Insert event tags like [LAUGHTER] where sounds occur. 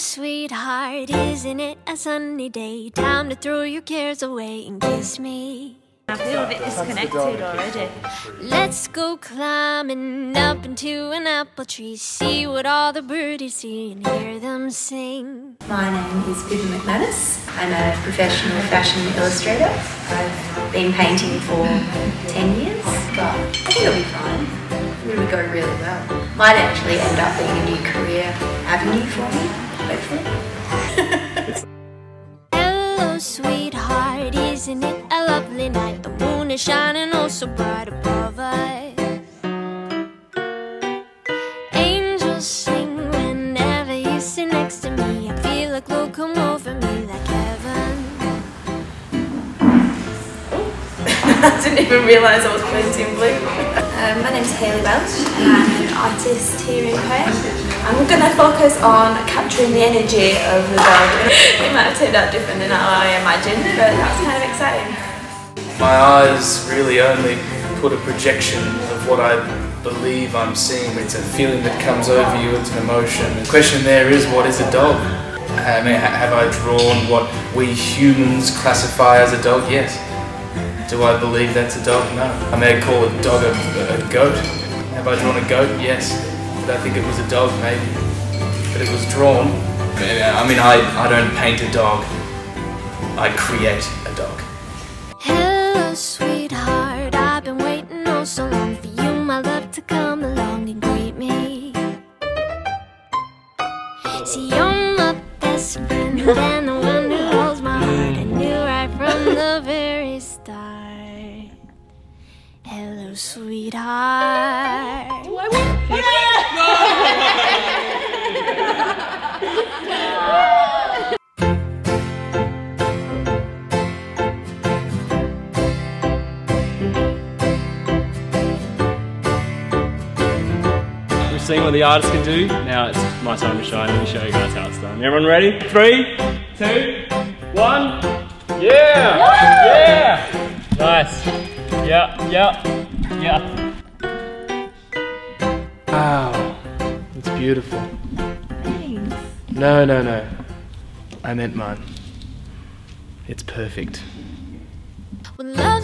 sweetheart, isn't it a sunny day? Time to throw your cares away and kiss me. I feel a bit disconnected already. Let's go climbing up into an apple tree, see what all the birdies see and hear them sing. My name is Vivian McManus. I'm a professional fashion illustrator. I've been painting for 10 years, but I think it'll be fine. It would go really well. Might actually end up being a new career avenue for me, isn't it a lovely night? The moon is shining oh so bright above us. Angels sing whenever you sit next to me. I feel a glow come over me like heaven. [LAUGHS] I didn't even realise I was playing painting blue. [LAUGHS] Um, my name's Hayley Welch and I'm an artist here in Perth. I'm going to focus on capturing the energy of the dog. [LAUGHS] It might have turned out different than I imagined, but that's kind of exciting. My eyes really only put a projection of what I believe I'm seeing. It's a feeling that comes over you, it's an emotion. The question there is, what is a dog? I mean, have I drawn what we humans classify as a dog? Yes. Do I believe that's a dog? No. I may call a dog a, a goat. Have I drawn a goat? Yes. Did I think it was a dog? Maybe. But it was drawn. I mean, I, I don't paint a dog. I create a dog. Hello, sweetheart, I've been waiting oh so long for you, my love, to come along and greet me. See, you're my best friend [LAUGHS] Hello, sweetheart. We've seen what the artist can do. Now it's my time to shine. Let me show you guys how it's done. Everyone ready? Three, two, one. Yeah! Yeah! Nice. Yeah, yeah, yeah. Wow. It's beautiful. No, no, no. I meant mine. It's perfect. When love